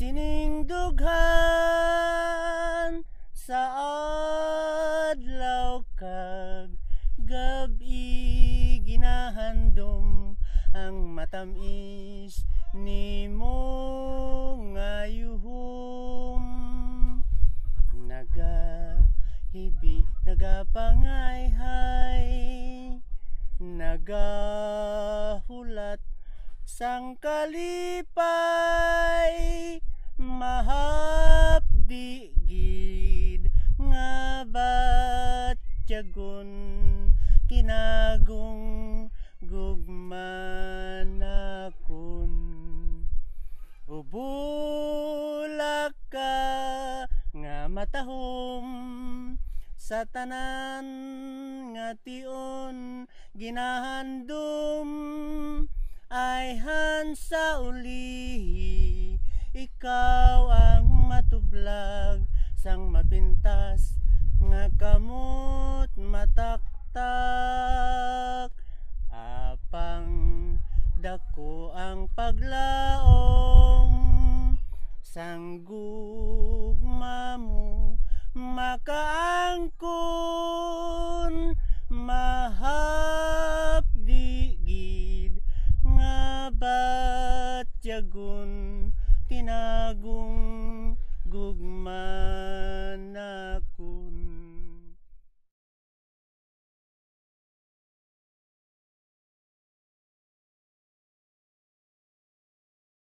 sining dughan sa adlaw kag gabi ginahandom ang matamis ni mo ngayuhom naga hibi nagapangayhay nagahulat sang kalipay batyagon kinagong gugmanakon ubulak ka nga matahom sa tanan nga tion ginahandom. Ay hansa ulihi ikaw ang matublag sang mapintas nga kamot mataktak apang dako ang paglaom sang gugma mo makaangkon. Mahapdi gid nga batyagon tinagong gugmanakon